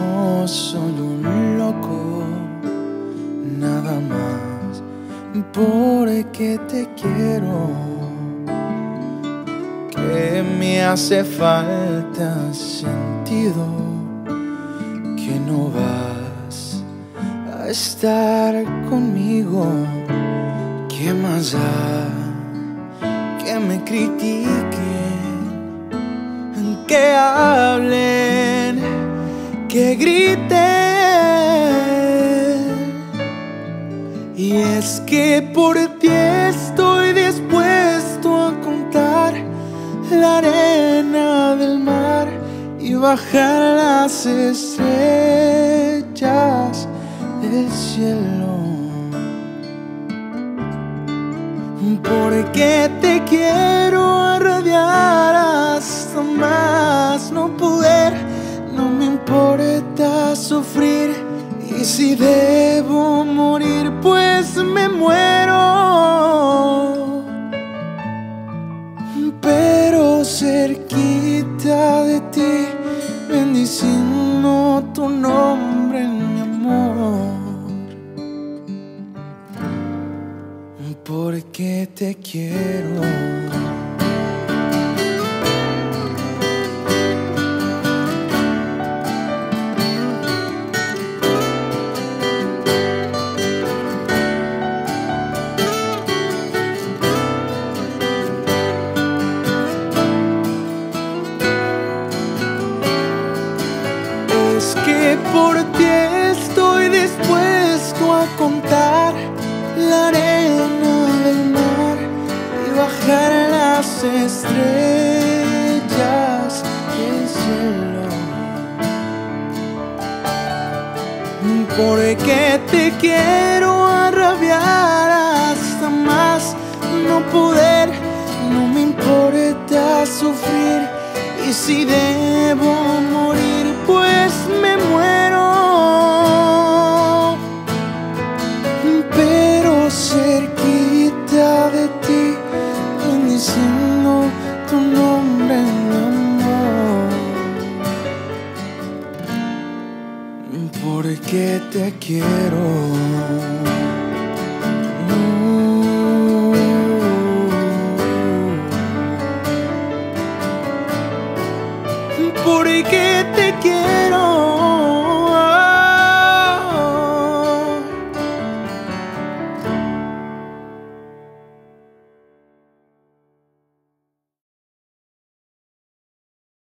no soy un loco, nada más, porque te quiero, que me hace falta sentido, que no vas a estar conmigo, que más da que me critiquen, que hablen que grite. Y es que por ti estoy dispuesto a contar la arena del mar y bajar las estrellas del cielo. Porque te quiero arradiar hasta más no si debo morir pues me muero. Pero cerquita de ti, bendiciendo tu nombre mi amor. Porque te quiero. Por ti estoy dispuesto a contar la arena del mar y bajar las estrellas del cielo. Porque te quiero arrabiar hasta más no poder, no me importa sufrir y si debo que te quiero. Mm. Uh, porque te quiero.